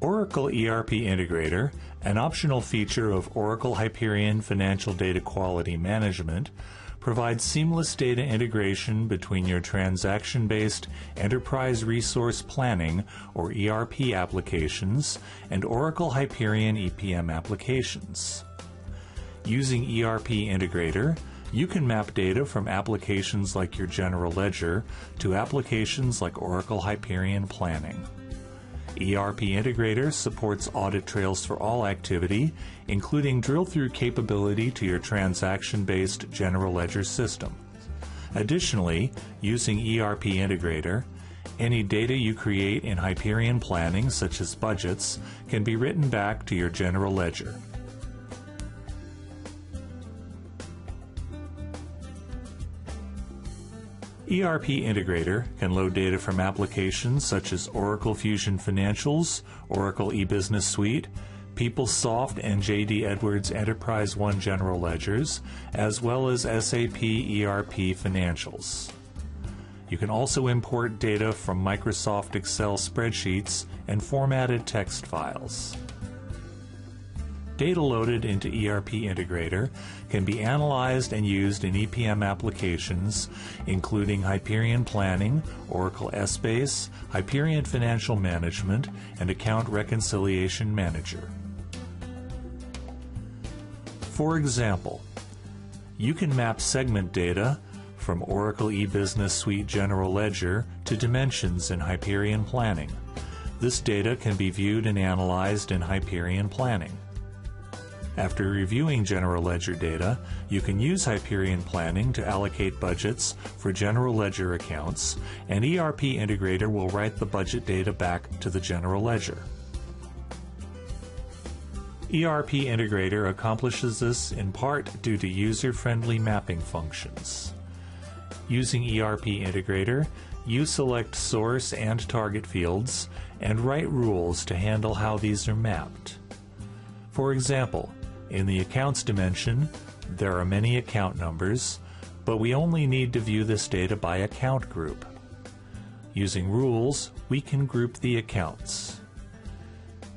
Oracle ERP Integrator, an optional feature of Oracle Hyperion Financial Data Quality Management, provides seamless data integration between your transaction based enterprise resource planning or ERP applications and Oracle Hyperion EPM applications. Using ERP Integrator, you can map data from applications like your General Ledger to applications like Oracle Hyperion Planning. ERP Integrator supports audit trails for all activity, including drill through capability to your transaction based general ledger system. Additionally, using ERP Integrator, any data you create in Hyperion Planning, such as budgets, can be written back to your general ledger. ERP Integrator can load data from applications such as Oracle Fusion Financials, Oracle eBusiness Suite, PeopleSoft and JD Edwards Enterprise One General Ledgers, as well as SAP ERP Financials. You can also import data from Microsoft Excel spreadsheets and formatted text files. Data loaded into ERP Integrator can be analyzed and used in EPM applications, including Hyperion Planning, Oracle Essbase, Hyperion Financial Management, and Account Reconciliation Manager. For example, you can map segment data from Oracle eBusiness Suite General Ledger to dimensions in Hyperion Planning. This data can be viewed and analyzed in Hyperion Planning. After reviewing General Ledger data, you can use Hyperion Planning to allocate budgets for General Ledger accounts, and ERP Integrator will write the budget data back to the General Ledger. ERP Integrator accomplishes this in part due to user friendly mapping functions. Using ERP Integrator, you select source and target fields and write rules to handle how these are mapped. For example, in the accounts dimension, there are many account numbers, but we only need to view this data by account group. Using rules, we can group the accounts.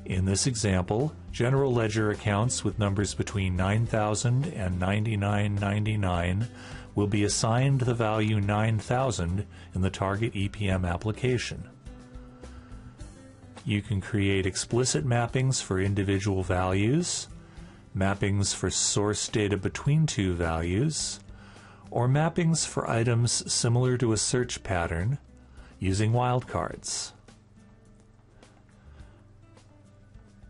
In this example, general ledger accounts with numbers between 9000 and 9999 will be assigned the value 9000 in the target EPM application. You can create explicit mappings for individual values, mappings for source data between two values, or mappings for items similar to a search pattern using wildcards.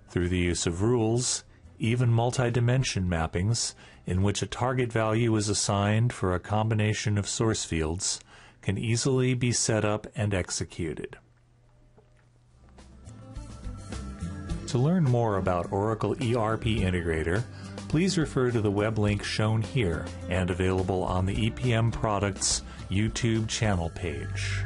Through the use of rules, even multi-dimension mappings, in which a target value is assigned for a combination of source fields, can easily be set up and executed. To learn more about Oracle ERP Integrator, please refer to the web link shown here and available on the EPM Products YouTube channel page.